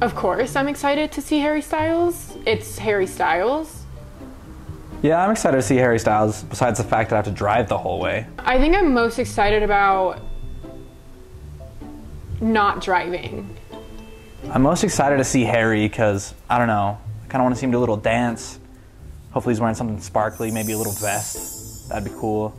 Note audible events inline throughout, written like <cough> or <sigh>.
Of course, I'm excited to see Harry Styles. It's Harry Styles. Yeah, I'm excited to see Harry Styles, besides the fact that I have to drive the whole way. I think I'm most excited about not driving. I'm most excited to see Harry because, I don't know, I kind of want to see him do a little dance. Hopefully, he's wearing something sparkly, maybe a little vest. That'd be cool.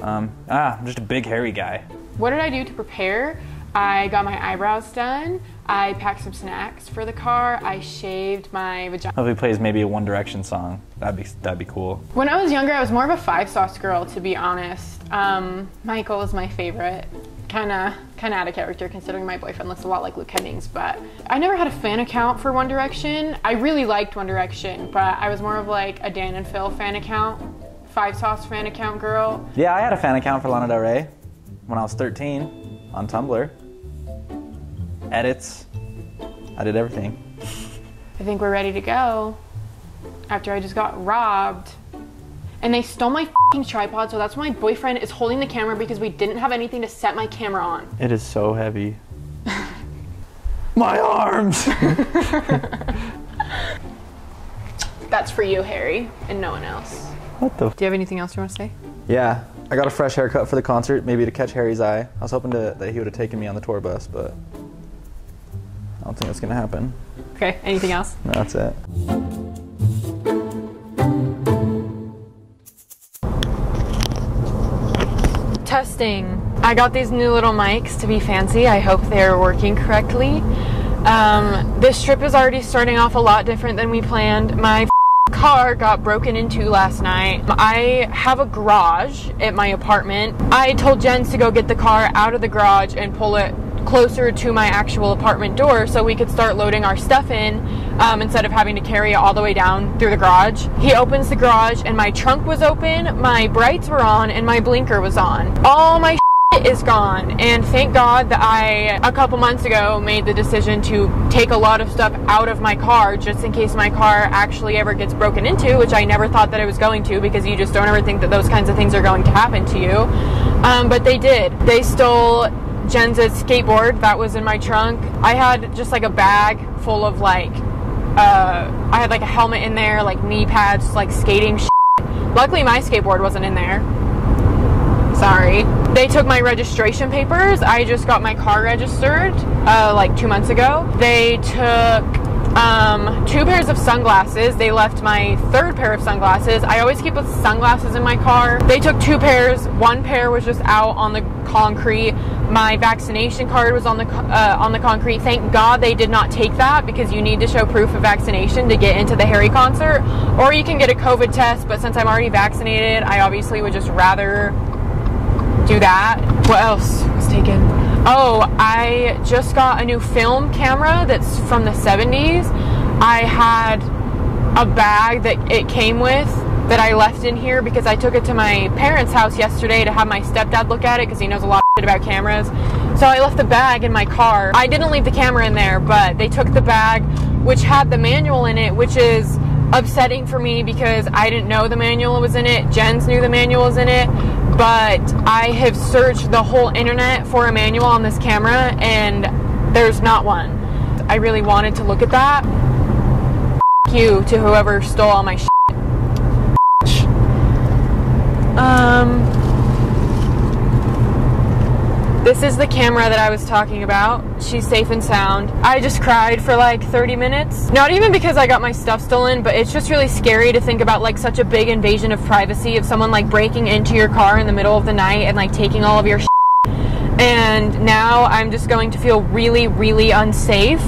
Um, ah, I'm just a big Harry guy. What did I do to prepare? I got my eyebrows done. I packed some snacks for the car. I shaved my vagina. Hope he plays maybe a One Direction song. That'd be that'd be cool. When I was younger, I was more of a five sauce girl, to be honest. Um, Michael was my favorite. Kind of, kind of out of character considering my boyfriend looks a lot like Luke Hemmings. But I never had a fan account for One Direction. I really liked One Direction, but I was more of like a Dan and Phil fan account, five sauce fan account girl. Yeah, I had a fan account for Lana Del Rey when I was 13 on Tumblr. Edits. I did everything. I think we're ready to go. After I just got robbed. And they stole my fing tripod, so that's why my boyfriend is holding the camera because we didn't have anything to set my camera on. It is so heavy. <laughs> My arms! <laughs> That's for you, Harry, and no one else. what the? Do you have anything else you want to say? Yeah, I got a fresh haircut for the concert, maybe to catch Harry's eye. I was hoping to, that he would have taken me on the tour bus, but I don't think that's gonna happen. Okay, anything else? No, that's it. Testing. I got these new little mics to be fancy. I hope they're working correctly. Um, this trip is already starting off a lot different than we planned. My car got broken into last night. I have a garage at my apartment. I told Jens to go get the car out of the garage and pull it closer to my actual apartment door so we could start loading our stuff in um, instead of having to carry it all the way down through the garage. He opens the garage and my trunk was open, my brights were on, and my blinker was on. All my is gone and thank god that i a couple months ago made the decision to take a lot of stuff out of my car just in case my car actually ever gets broken into which i never thought that it was going to because you just don't ever think that those kinds of things are going to happen to you um, but they did they stole Jens' skateboard that was in my trunk. I had just like a bag full of like, uh, I had like a helmet in there, like knee pads, like skating. Shit. Luckily, my skateboard wasn't in there. Sorry. They took my registration papers. I just got my car registered uh, like two months ago. They took um, two pairs of sunglasses. They left my third pair of sunglasses. I always keep sunglasses in my car. They took two pairs. One pair was just out on the concrete. My vaccination card was on the uh, on the concrete. Thank God they did not take that because you need to show proof of vaccination to get into the Harry concert, or you can get a COVID test. But since I'm already vaccinated, I obviously would just rather do that. What else was taken? Oh, I just got a new film camera that's from the 70s. I had a bag that it came with that I left in here because I took it to my parents' house yesterday to have my stepdad look at it because he knows a lot of shit about cameras. So I left the bag in my car. I didn't leave the camera in there, but they took the bag which had the manual in it, which is upsetting for me because I didn't know the manual was in it. Jens knew the manual was in it, but I have searched the whole internet for a manual on this camera and there's not one. I really wanted to look at that. F- you to whoever stole all my. Um, this is the camera that I was talking about. She's safe and sound. I just cried for like 30 minutes. Not even because I got my stuff stolen, but it's just really scary to think about like such a big invasion of privacy of someone like breaking into your car in the middle of the night and like taking all of your shit. And now I'm just going to feel really, really unsafe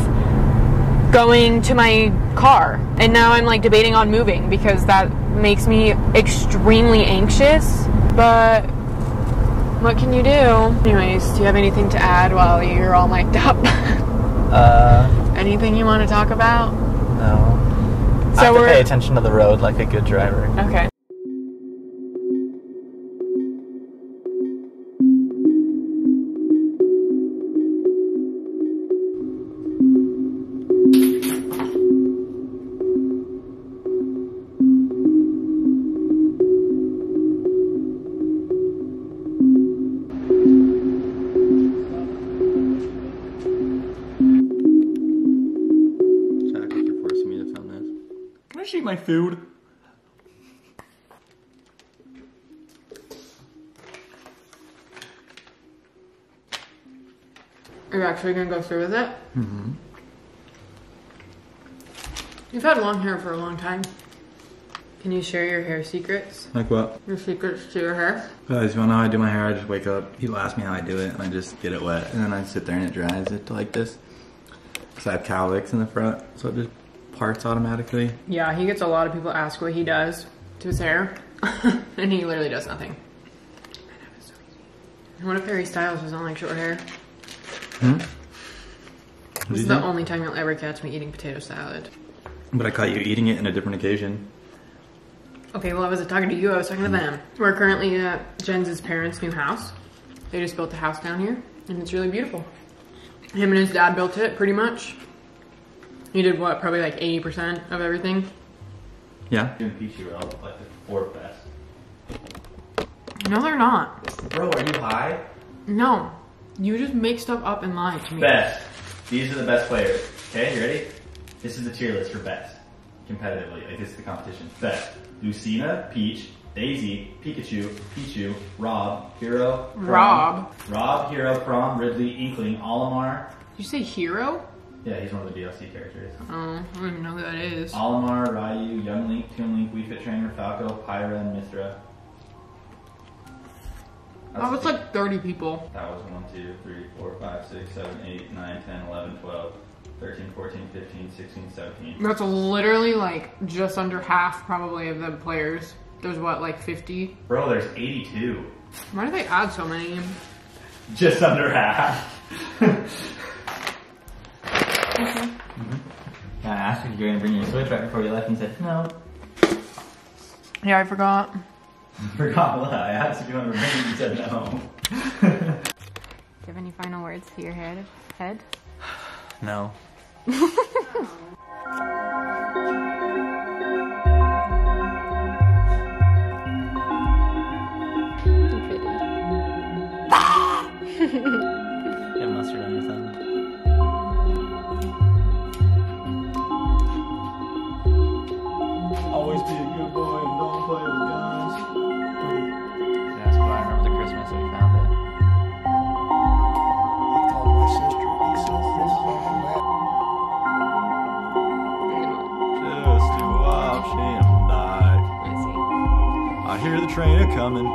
going to my car. And now I'm like debating on moving because that makes me extremely anxious. But what can you do? Anyways, do you have anything to add while you're all mic'd up? Uh, <laughs> anything you want to talk about? no. So I have to we're- pay attention to the road like a good driver. Okay. My food? Are you actually gonna go through with it? Mm-hmm. You've had long hair for a long time. Can you share your hair secrets? Like what? Your secrets to your hair? Guys, you wanna know how I do my hair? I just wake up, people ask me how I do it, and I just get it wet, and then I sit there and it dries it to like this. Because I have cowlicks in the front, so it just parts automatically. Yeah, he gets a lot of people ask what he does to his hair, <laughs> and he literally does nothing. What if Harry Styles doesn't like short hair? Hmm? What This is the think? only time you'll ever catch me eating potato salad. But I caught you eating it in a different occasion. Okay, well, I wasn't talking to you, I was talking to hmm. them. We're currently at Jens' parents' new house. They just built a house down here, and it's really beautiful. Him and his dad built it, pretty much. He did what, probably like 80% of everything? Yeah? Doing Peachy Roll, like the fourth best. No, they're not. Bro, are you high? No. You just make stuff up and lie to me. Best. These are the best players. Okay, you ready? This is the tier list for best. Competitively, like this is the competition. Best. Lucina, Peach, Daisy, Pikachu, Pichu, Rob, Hero, Prom, Rob? Rob, Hero, Prom, Ridley, Inkling, Olimar. Did you say hero? Yeah, he's one of the DLC characters. Oh, I don't even know who that is. Olimar, Ryu, Young Link, Toon Link, Wii Fit Trainer, Falco, Pyra, and Mythra. That was like 30 people. That was 1, 2, 3, 4, 5, 6, 7, 8, 9, 10, 11, 12, 13, 14, 15, 16, 17. That's literally like just under half probably of the players. There's what, like 50? Bro, there's 82. Why do they add so many? Just under half. <laughs> if you were going to bring your Switch right before you left and you said, no. Yeah, I forgot. <laughs> Forgot what I asked if you wanted to bring it, you said no. <laughs> Do you have any final words for your head? Head? <sighs> No. <laughs> Pretty. Get coming.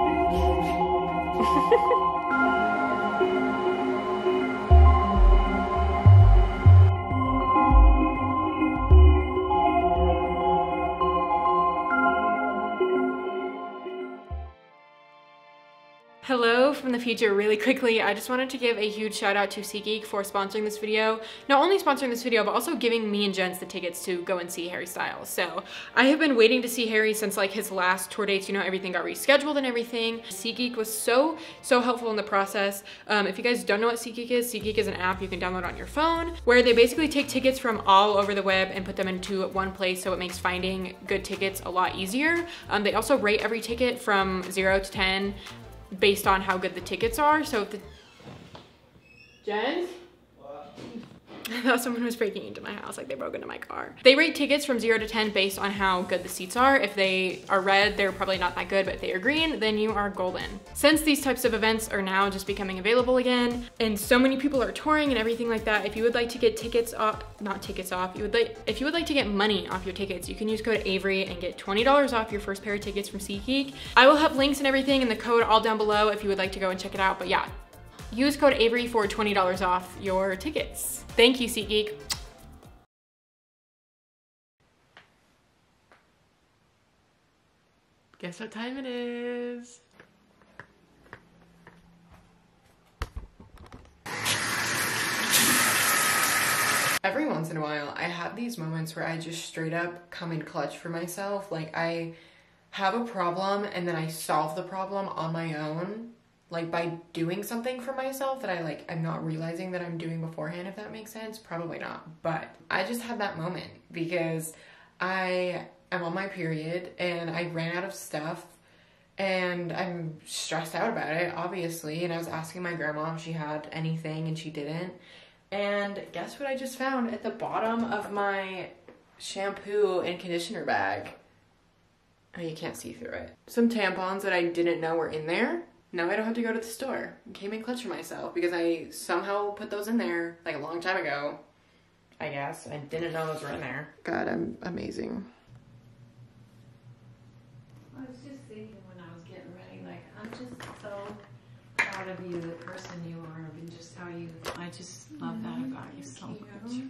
From the future really quickly. I just wanted to give a huge shout out to SeatGeek for sponsoring this video. Not only sponsoring this video, but also giving me and Jens the tickets to go and see Harry Styles. So I have been waiting to see Harry since like his last tour dates, you know, everything got rescheduled and everything. SeatGeek was so, so helpful in the process. Um, if you guys don't know what SeatGeek is, SeatGeek is an app you can download on your phone where they basically take tickets from all over the web and put them into one place so it makes finding good tickets a lot easier. Um, they also rate every ticket from zero to 10 based on how good the tickets are. So if the Jen? <laughs> I thought someone was breaking into my house, like they broke into my car. They rate tickets from zero to 10 based on how good the seats are. If they are red, they're probably not that good, but if they are green, then you are golden. Since these types of events are now just becoming available again, and so many people are touring and everything like that, if you would like to get tickets off, not tickets off, you would like, if you would like to get money off your tickets, you can use code AVREY and get $20 off your first pair of tickets from SeatGeek. I will have links and everything in the code all down below if you would like to go and check it out, but yeah, Use code AVREY for $20 off your tickets. Thank you, SeatGeek. Guess what time it is? Every once in a while, I have these moments where I just straight up come in clutch for myself. Like, I have a problem and then I solve the problem on my own, like by doing something for myself that I like, I'm not realizing that I'm doing beforehand, if that makes sense. Probably not. But I just had that moment because I am on my period and I ran out of stuff and I'm stressed out about it, obviously. And I was asking my grandma if she had anything, and she didn't. And guess what I just found at the bottom of my shampoo and conditioner bag. Oh, you can't see through it. Some tampons that I didn't know were in there. Now I don't have to go to the store. Came in clutch for myself because I somehow put those in there like a long time ago. I guess. I didn't know those were in there. God, I'm amazing. I was just thinking when I was getting ready, like, I'm just so proud of you, the person you are, and just how you, I just love that about you so mm-hmm. much.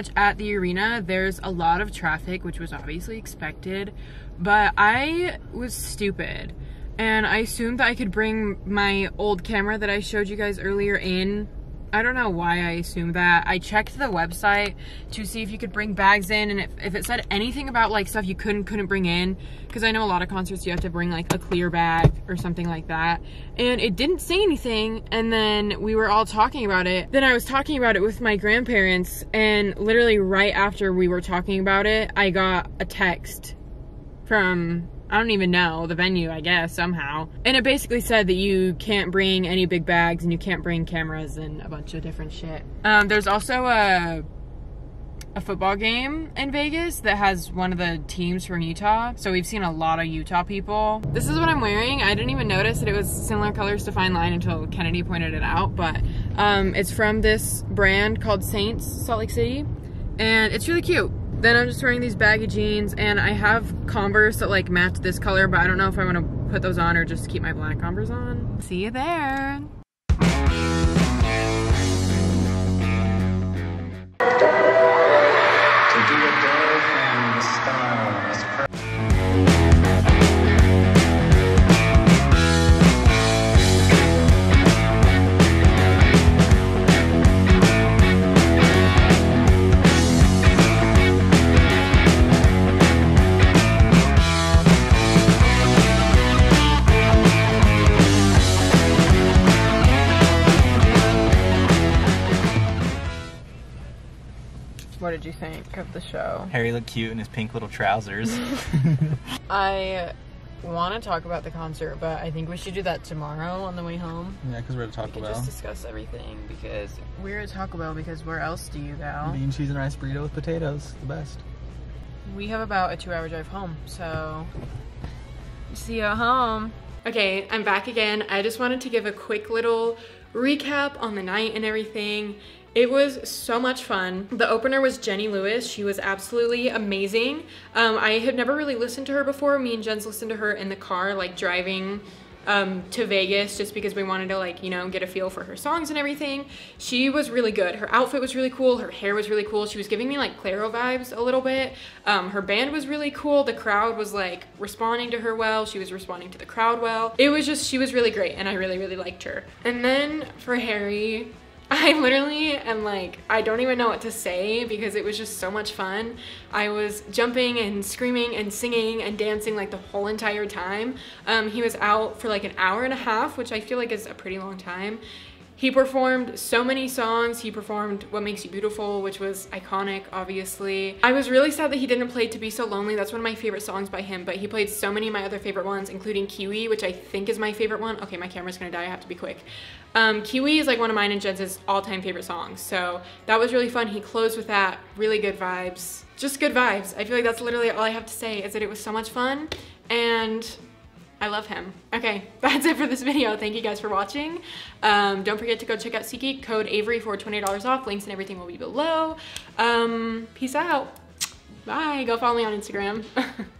Much at the arena. There's a lot of traffic, which was obviously expected, but I was stupid. And I assumed that I could bring my old camera that I showed you guys earlier in. I don't know why I assumed that. I checked the website to see if you could bring bags in and if, if it said anything about like stuff you couldn't couldn't bring in because I know a lot of concerts you have to bring like a clear bag or something like that. And it didn't say anything and then we were all talking about it. Then I was talking about it with my grandparents and literally right after we were talking about it, I got a text from I don't even know the venue, I guess somehow. And it basically said that you can't bring any big bags and you can't bring cameras and a bunch of different shit. Um, there's also a a football game in Vegas that has one of the teams from Utah. So we've seen a lot of Utah people. This is what I'm wearing. I didn't even notice that it was similar colors to Fine Line until Kennedy pointed it out. But um, it's from this brand called Saints Salt Lake City, and it's really cute. Then I'm just wearing these baggy jeans and I have Converse that like match this color, but I don't know if I'm gonna put those on or just keep my black Converse on. See you there. You think of the show? Harry looked cute in his pink little trousers. <laughs> <laughs> I want to talk about the concert, but I think we should do that tomorrow on the way home. yeah, because we're at We Taco can Bell. just discuss everything because we're at Taco Bell because where else do you go? Bean, cheese, and rice burrito with potatoes. The best. We have about a two hour drive home, so see you at home. Okay, I'm back again. I just wanted to give a quick little recap on the night and everything. It was so much fun. The opener was Jenny Lewis. She was absolutely amazing. Um, I had never really listened to her before. Me and Jens listened to her in the car, like driving um, to Vegas just because we wanted to like, you know, get a feel for her songs and everything. She was really good. Her outfit was really cool. Her hair was really cool. She was giving me like Clairo vibes a little bit. Um, her band was really cool. The crowd was like responding to her well. She was responding to the crowd well. It was just, she was really great and I really, really liked her. And then for Harry, I literally am like, I don't even know what to say because it was just so much fun. I was jumping and screaming and singing and dancing like the whole entire time. Um, he was out for like an hour and a half, which I feel like is a pretty long time. He performed so many songs. He performed What Makes You Beautiful, which was iconic, obviously. I was really sad that he didn't play To Be So Lonely. That's one of my favorite songs by him, but he played so many of my other favorite ones, including Kiwi, which I think is my favorite one. Okay, my camera's gonna die, I have to be quick. Um, Kiwi is like one of mine and Jens' all-time favorite songs, so that was really fun. He closed with that, really good vibes. Just good vibes. I feel like that's literally all I have to say is that it was so much fun, and I love him. Okay, <laughs> that's it for this video. Thank you guys for watching. Um, don't forget to go check out SeatGeek, code AVREY for $20 off. Links and everything will be below. Um, peace out. Bye. Go follow me on Instagram. <laughs>